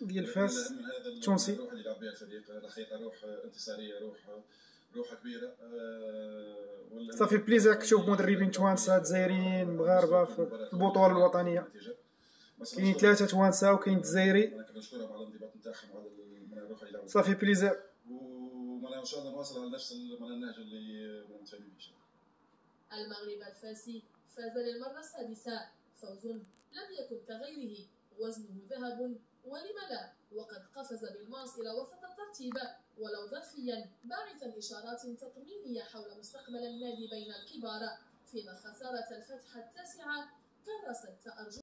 ديال فاس التونسي الروح اللي يلعب بها الفريق الحقيقة روح انتصاريه روح روح كبيره ça fait plaisir تشوف مدربين توانسه جزائريين مغاربه في البطوله الوطنيه كاين ثلاثة توانسه وكاين جزائري أنا كنشكرهم على الانضباط نتاعهم على الروح اللي لعبوا ça fait plaisir ومعناها ان شاء الله نواصل على نفس النهج اللي متفاهمين به المغرب الفاسي فاز للمرة السادسة فوز لم يكن كغيره وزنه ذهب ولم لا؟ وقد قفز بالماس إلى وسط الترتيب ولو ظرفيا باعثا إشارات تطمينية حول مستقبل النادي بين الكبار فيما خسارة الفتح التاسعة